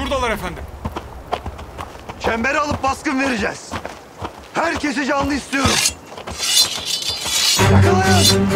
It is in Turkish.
Şuradalar efendim. Çemberi alıp baskın vereceğiz. Herkesi canlı istiyorum. Yakalayın!